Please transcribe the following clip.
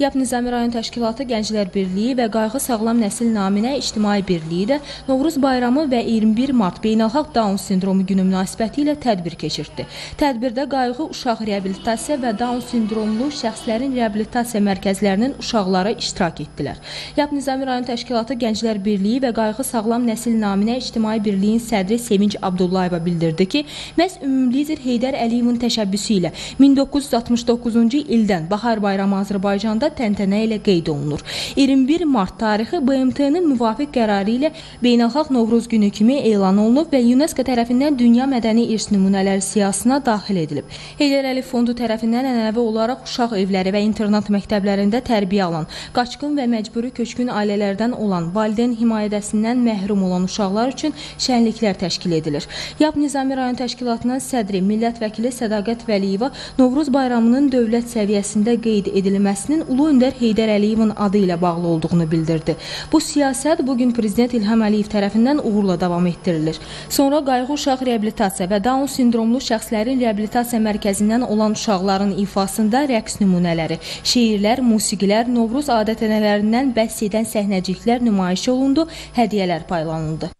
YAP Nizami rayon təşkilatı Gənclər Birliyi və Qayğı Sağlam Nəsil naminə İctimai Birliyi də Novruz bayramı və 21 mart Beynəlxalq Down sindromu günü münasibətilə tədbir keçirtdi. Tədbirdə Qayğı Uşaq Reabilitasiya və Down sindromlu şəxslərin reabilitasiya mərkəzlərinin uşaqları iştirak etdilər. YAP Nizami rayon təşkilatı Gənclər Birliyi və Qayğı Sağlam Nəsil naminə İctimai Birliyin sədri Sevinç Abdullayeva bildirdi ki, məhz ümumlider Heydər Əliyevin təşəbbüsü ilə 1969-cu ildən Bahar bayramı Azərbaycanda təntənə ilə qeyd olunur. 21 mart tarixi BMT-nin müvafiq qərarı ilə Beynəlxalq Novruz günü kimi elan olunub və UNESCO tərəfindən Dünya Mədəni İrs nümunələri siyahısına daxil edilib. Heydər Əliyev Fondu tərəfindən ənənəvi olaraq uşaq evləri və internat məktəblərində tərbiyə alan, qaçqın və məcburi köçkün ailələrdən olan, valideyn himayədəsindən məhrum olan uşaqlar üçün şənliklər təşkil edilir. YAP Nizami rayon təşkilatının sədri, millət vəkili Sədaqət Vəliyeva Novruz bayramının dövlət səviyyəsində qeyd edilməsinin Ulu Öndər Heydər Əliyevin adı ilə bağlı olduğunu bildirdi. Bu siyasət bu gün prezident İlham Əliyev tərəfindən uğurla davam etdirilir. Sonra qayğı uşaq reabilitasiya və Down sindromlu şəxslərin reabilitasiya mərkəzindən olan uşaqların ifasında rəqs nümunələri, şeirlər, musiqilər, Novruz adət-ənənələrindən bəhs edən səhnəciklər nümayiş olundu, hədiyyələr paylanıldı.